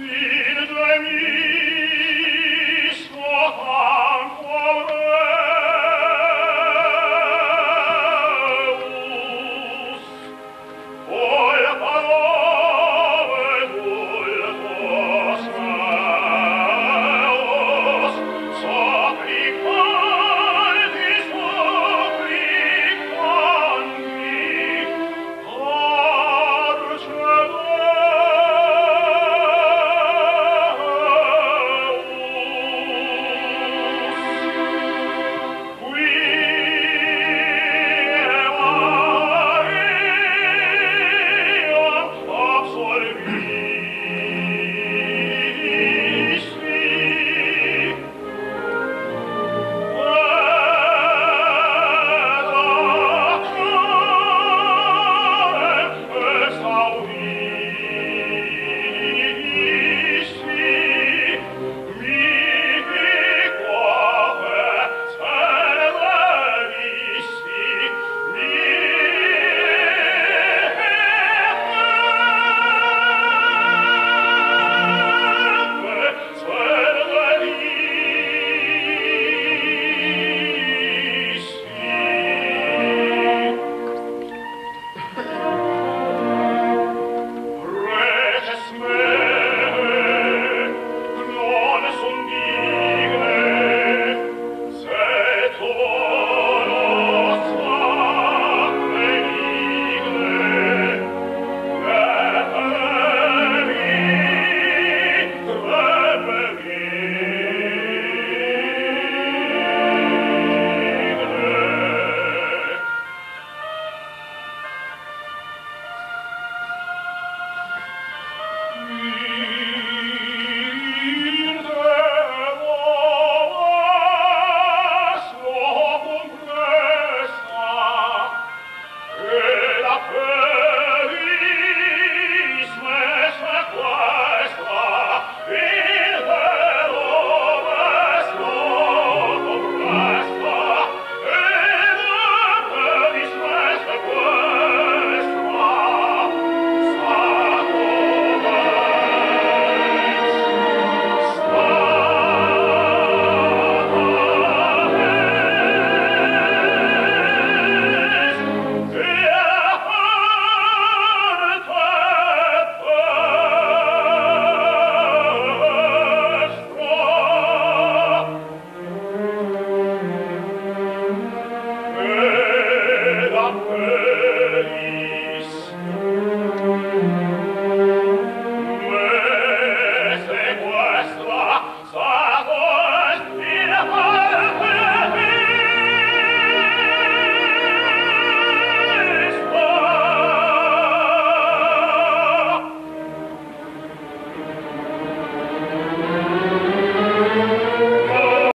in due